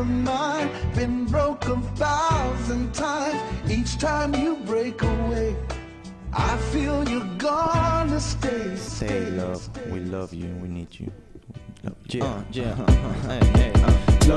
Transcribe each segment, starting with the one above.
of mine been broke a thousand times. Each time you break away, I feel you're gonna stay. Stay, love. We love you. We need you. Love you. Uh, yeah. hey, hey, uh.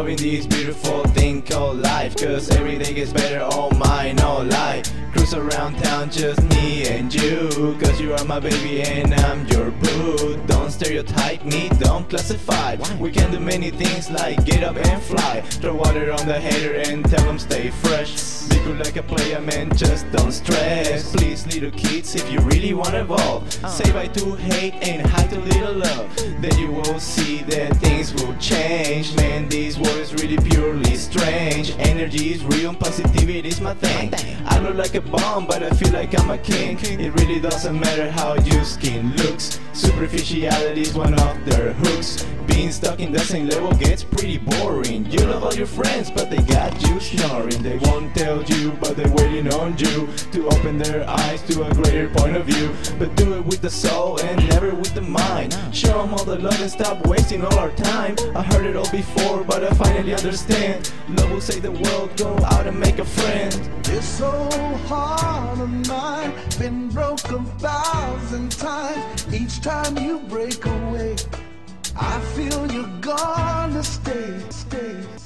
Loving this beautiful thing called life Cause every day gets better, oh my, no lie Cruise around town, just me and you Cause you are my baby and I'm your boo. Don't stereotype me, don't classify. We can do many things like get up and fly. Throw water on the hater and tell them stay fresh Good like a player man, just don't stress. Please little kids, if you really wanna evolve Say bye to hate and hi to little love. Then you will see that things will change. Man, this world is really purely strange. Energy is real and positivity is my thing. I look like a bomb but I feel like I'm a king. It really doesn't matter how your skin looks Superficiality is one of their hooks. Being stuck in the same level gets pretty boring. You love all your friends but they got you snoring. They won't tell you but they're waiting on you To open their eyes to a greater point of view. But do it with the soul and never with the mind. Show them all the love and stop wasting all our time. I heard it all before but I finally understand. Love will save the world, go out and make a friend. It's so heart mine been broke a thousand times. Each time you break away, I feel you're gonna stay, stay.